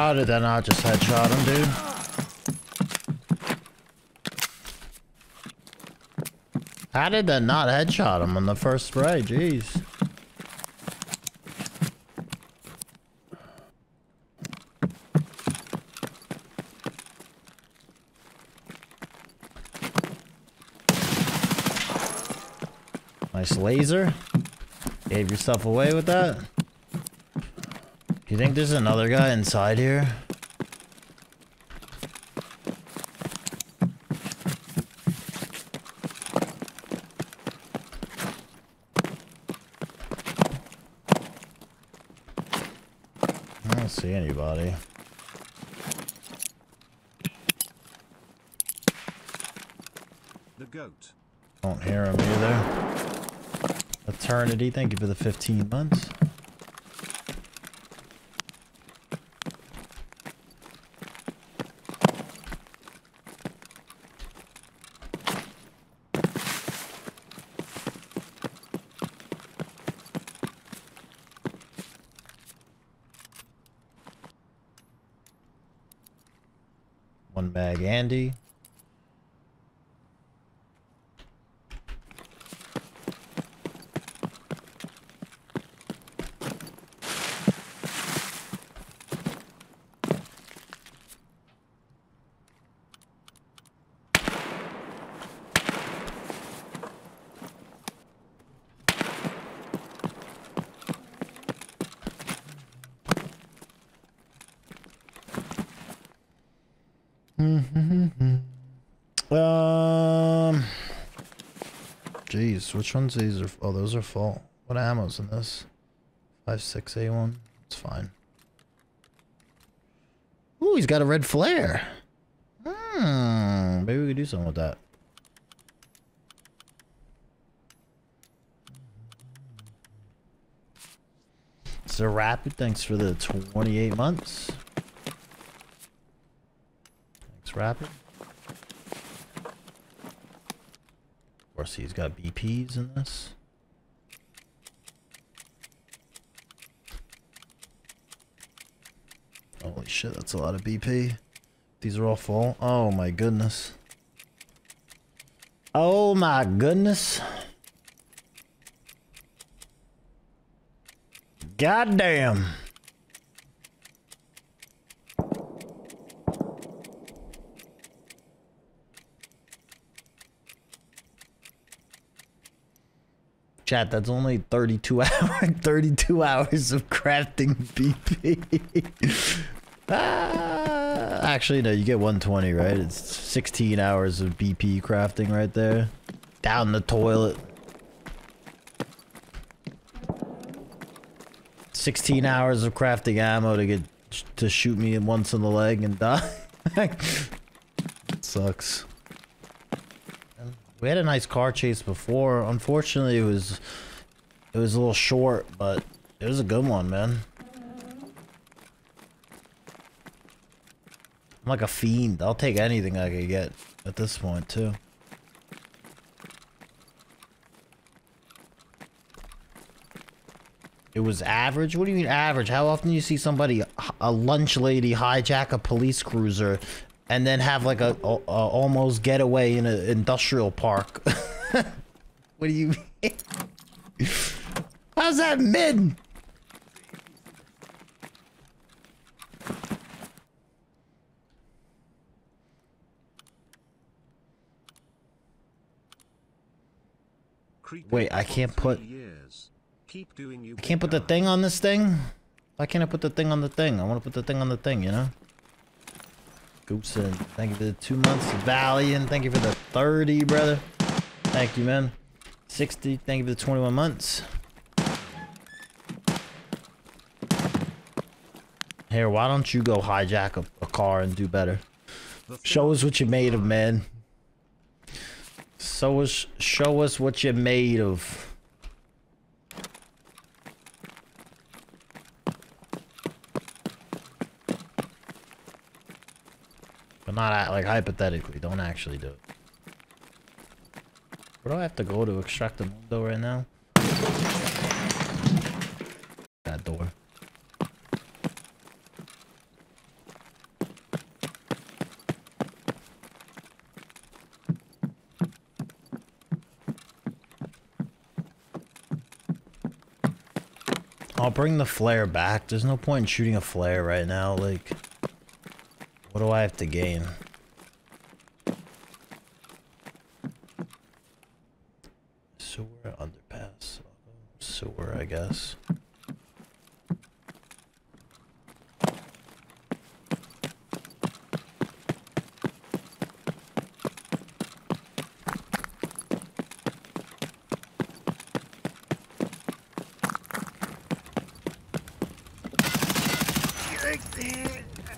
How did that not just headshot him, dude? How did that not headshot him on the first spray? Jeez. Nice laser. Gave yourself away with that. You think there's another guy inside here? I don't see anybody. The goat. Don't hear him either. Eternity, thank you for the 15 months. One bag Andy. Jeez, which ones these are? Oh, those are full. What ammo's in this? Five six A one. It's fine. Ooh, he's got a red flare. Hmm. Maybe we could do something with that. So rapid. Thanks for the twenty-eight months. Thanks, rapid. Course, he's got BPs in this. Holy shit, that's a lot of BP. These are all full. Oh my goodness. Oh my goodness. God Chat, that's only 32 hours 32 hours of crafting BP. ah, actually no, you get 120, right? It's 16 hours of BP crafting right there. Down the toilet. 16 hours of crafting ammo to get to shoot me once in the leg and die. Sucks. We had a nice car chase before. Unfortunately, it was it was a little short, but it was a good one, man. I'm like a fiend. I'll take anything I can get at this point, too. It was average? What do you mean average? How often do you see somebody, a lunch lady, hijack a police cruiser and then have like a, a, a almost getaway in an industrial park? what do you mean? How's that mid? Wait, I can't put... Keep doing you I can't put the thing on this thing? Why can't I put the thing on the thing? I want to put the thing on the thing, you know? Goosen, thank you for the two months. Valiant, thank you for the 30, brother. Thank you, man. 60, thank you for the 21 months. Here, why don't you go hijack a, a car and do better? Show us what you're made of, man. Show us, show us what you're made of. But not, like, hypothetically. Don't actually do it. Where do I have to go to extract the mundo right now? That door. I'll bring the flare back. There's no point in shooting a flare right now, like what do I have to gain? Sewer underpass. Sewer, I guess.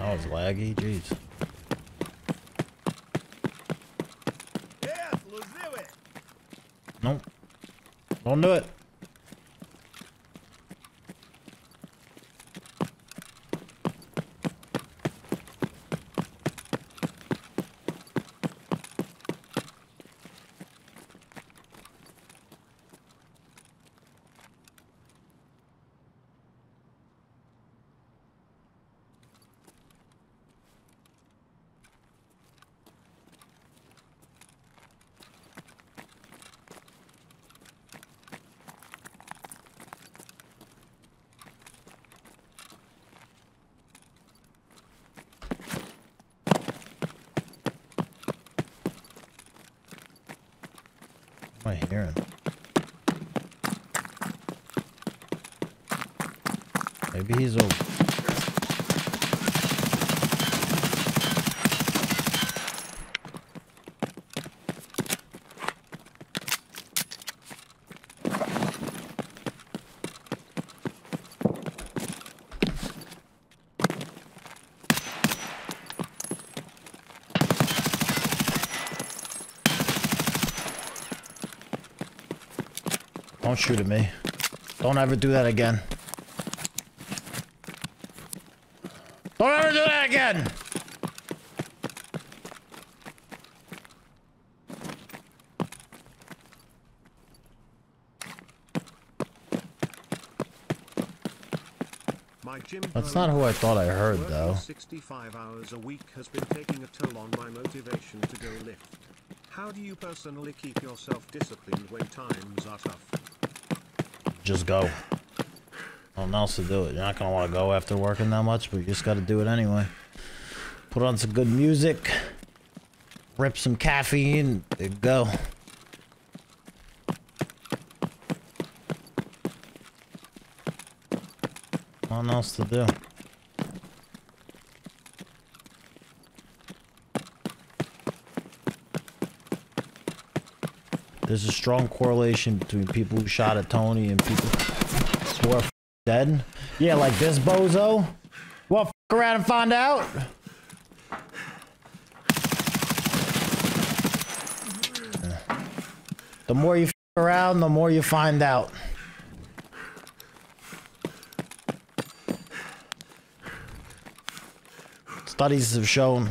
That was laggy, jeez. Yes, let's do it. Nope. Don't do it. I hearing? Maybe he's over. Don't shoot at me. Don't ever do that again. Don't ever do that again! That's not who I thought I heard, though. 65 hours a week has been taking a toll on my motivation to go lift. How do you personally keep yourself disciplined when times are tough? Just go. Nothing else to do it. You're not gonna want to go after working that much, but you just gotta do it anyway. Put on some good music, rip some caffeine, and go. Nothing else to do. There's a strong correlation between people who shot at Tony and people who are dead. Yeah, like this bozo. Well, around and find out. The more you f- around, the more you find out. Studies have shown,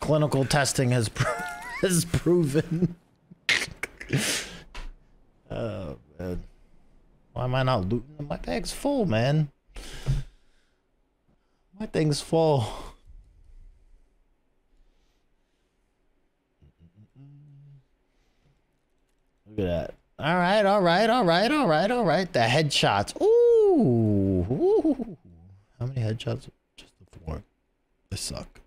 clinical testing has pr- has proven. oh man, why am I not looting? My bag's full, man. My thing's full. Look at that. All right, all right, all right, all right, all right. The headshots. Ooh. Ooh. How many headshots? Just the four. They suck.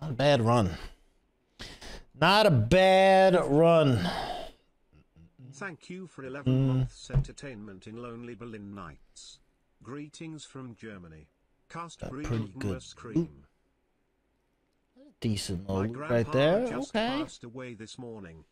Not a bad run. Not a bad run. Thank you for 11 Mm. months entertainment in lonely Berlin nights. Greetings from Germany. Cast Brie pretty good cream. Decent grandpa right there. Okay. passed away this morning.